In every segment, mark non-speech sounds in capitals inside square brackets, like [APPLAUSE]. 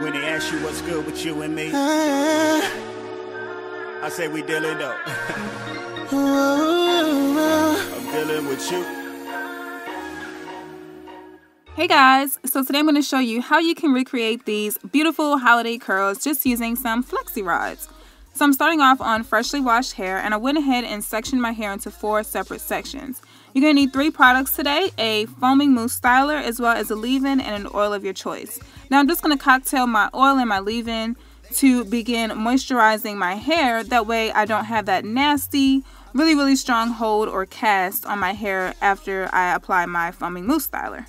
When they ask you what's good with you and me, I say we dealing though. [LAUGHS] I'm dealing with you. Hey guys, so today I'm going to show you how you can recreate these beautiful holiday curls just using some flexi rods. So I'm starting off on freshly washed hair and I went ahead and sectioned my hair into four separate sections. You're going to need three products today, a foaming mousse styler as well as a leave-in and an oil of your choice. Now I'm just going to cocktail my oil and my leave-in to begin moisturizing my hair. That way I don't have that nasty, really, really strong hold or cast on my hair after I apply my foaming mousse styler.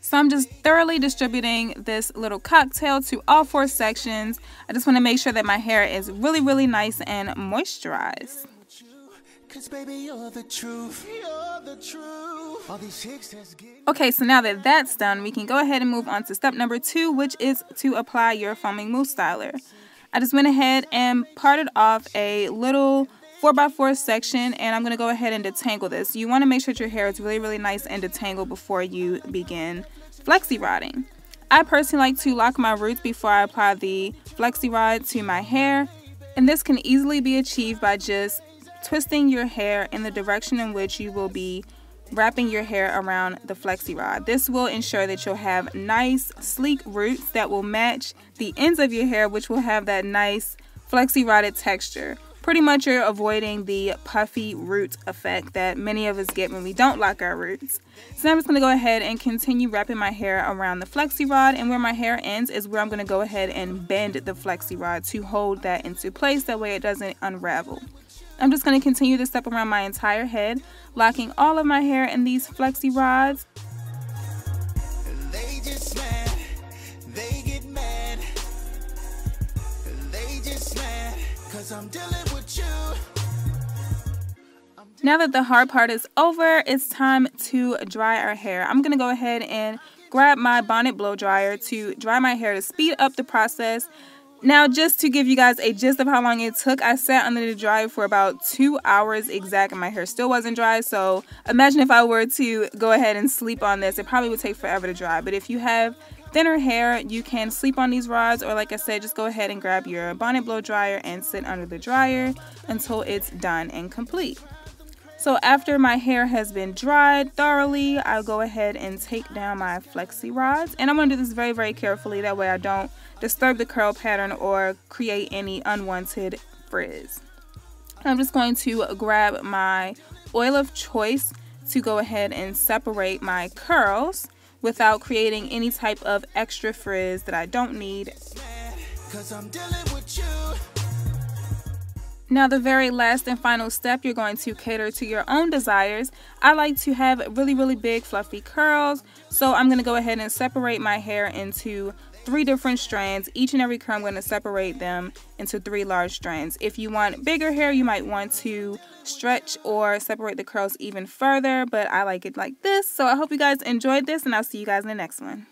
So I'm just thoroughly distributing this little cocktail to all four sections. I just want to make sure that my hair is really, really nice and moisturized. Okay, so now that that's done, we can go ahead and move on to step number two, which is to apply your foaming mousse styler. I just went ahead and parted off a little 4x4 section and I'm going to go ahead and detangle this. You want to make sure that your hair is really, really nice and detangled before you begin flexi rodding. I personally like to lock my roots before I apply the flexi rod to my hair, and this can easily be achieved by just twisting your hair in the direction in which you will be wrapping your hair around the flexi rod. This will ensure that you'll have nice, sleek roots that will match the ends of your hair, which will have that nice flexi rodded texture pretty much you're avoiding the puffy root effect that many of us get when we don't lock our roots. So now I'm just going to go ahead and continue wrapping my hair around the flexi rod and where my hair ends is where I'm going to go ahead and bend the flexi rod to hold that into place that way it doesn't unravel. I'm just going to continue this step around my entire head, locking all of my hair in these flexi rods. Now that the hard part is over, it's time to dry our hair. I'm going to go ahead and grab my bonnet blow dryer to dry my hair to speed up the process. Now, just to give you guys a gist of how long it took, I sat under the dryer for about two hours exact and my hair still wasn't dry. So imagine if I were to go ahead and sleep on this, it probably would take forever to dry. But if you have thinner hair, you can sleep on these rods or like I said, just go ahead and grab your bonnet blow dryer and sit under the dryer until it's done and complete. So after my hair has been dried thoroughly, I'll go ahead and take down my flexi rods. And I'm going to do this very, very carefully. That way I don't disturb the curl pattern or create any unwanted frizz. I'm just going to grab my oil of choice to go ahead and separate my curls without creating any type of extra frizz that I don't need. Now the very last and final step, you're going to cater to your own desires. I like to have really, really big fluffy curls. So I'm going to go ahead and separate my hair into three different strands. Each and every curl, I'm going to separate them into three large strands. If you want bigger hair, you might want to stretch or separate the curls even further, but I like it like this. So I hope you guys enjoyed this and I'll see you guys in the next one.